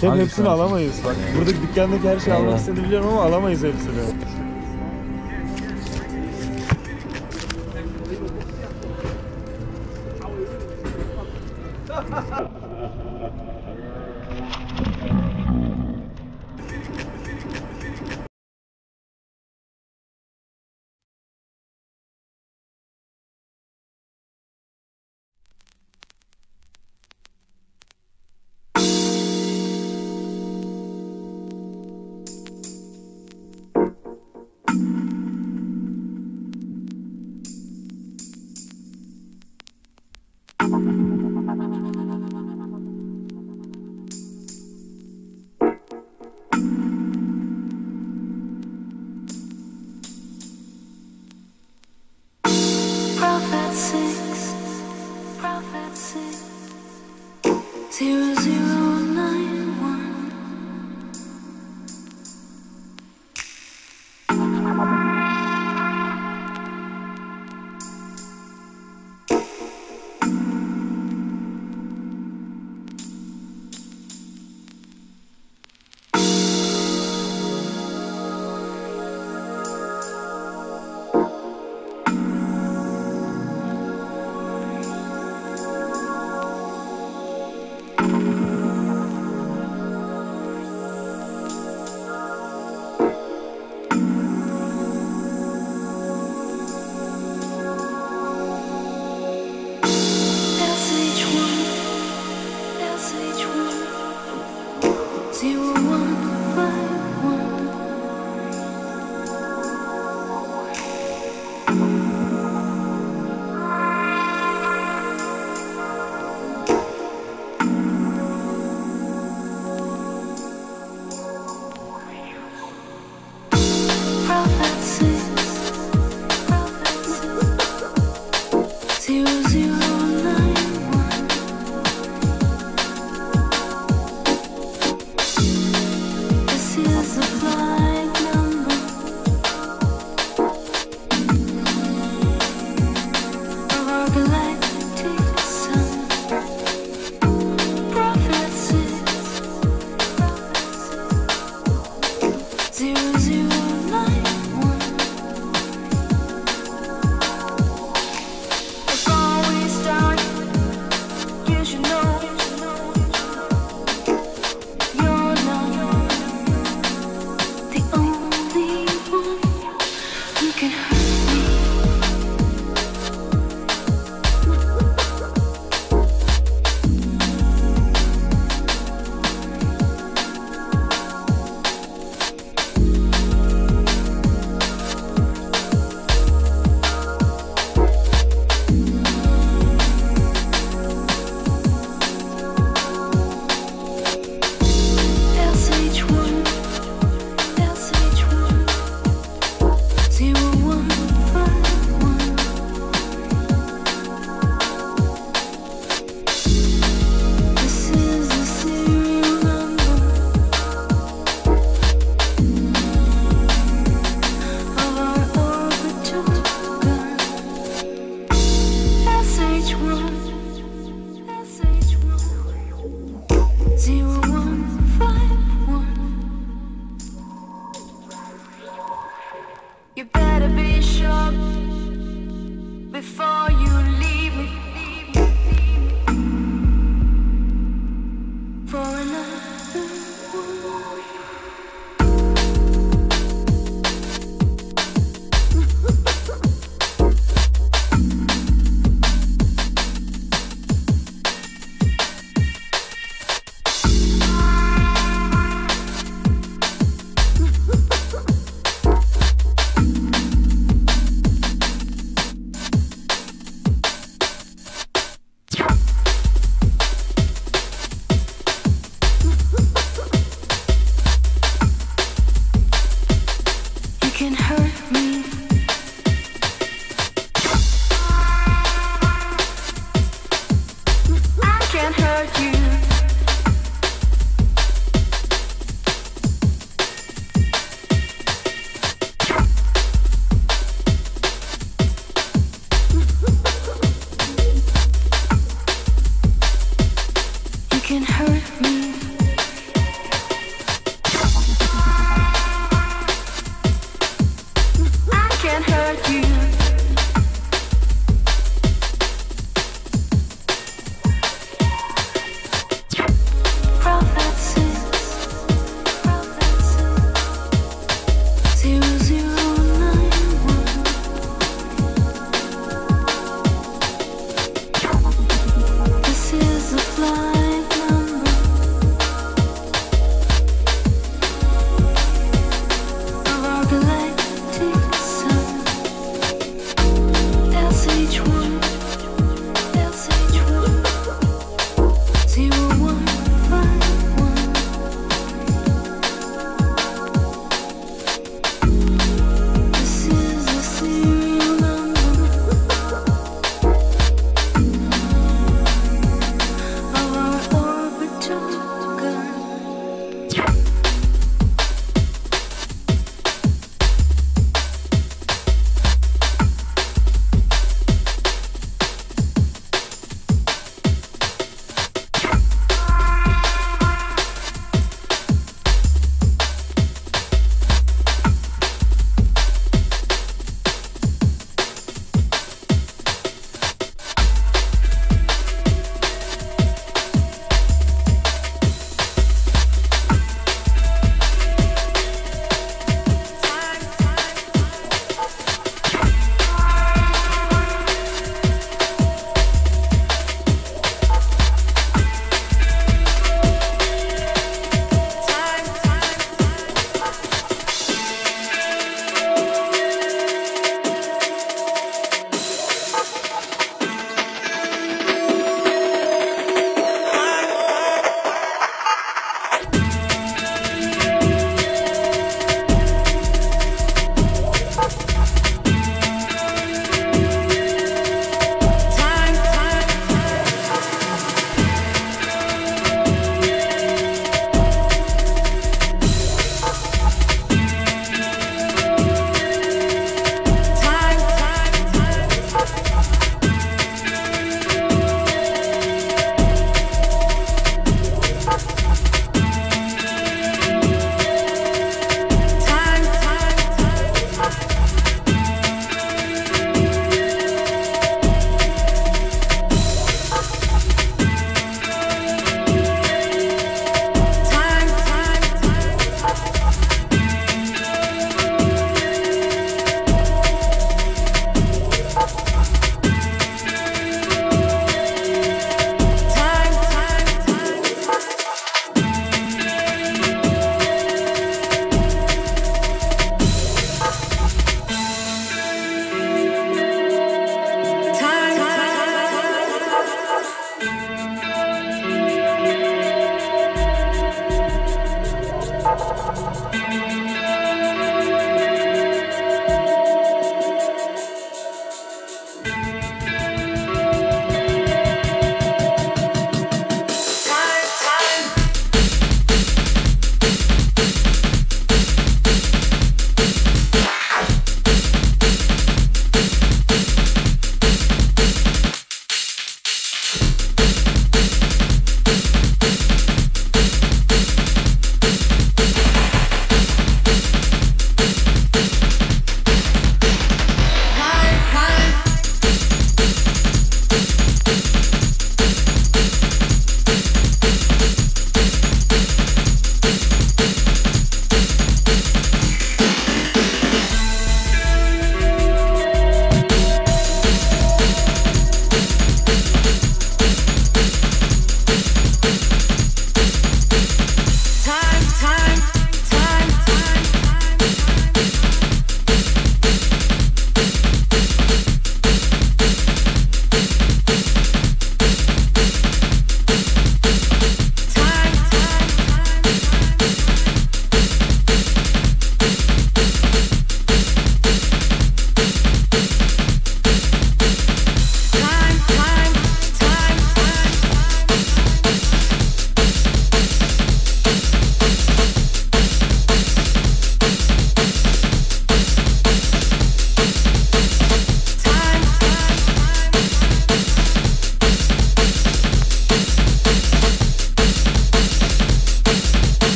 Şef Hangisi hepsini hangisi? alamayız bak. Buradaki dükkandaki her şeyi almak istediğini biliyorum ama alamayız hepsini.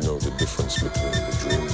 You know the difference between the dream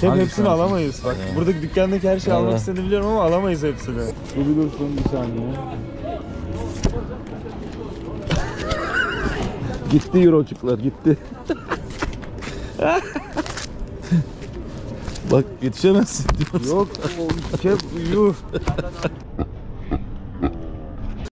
Hangisi hepsini hangisi? alamayız. Bak buradaki dükkandaki her şeyi almak Evet. istediğini biliyorum ama alamayız hepsini. Bu bir dursun bir saniye. gitti euroçuklar gitti. Bak yetişemezsin diyorsun. Yok, o kep, yuh.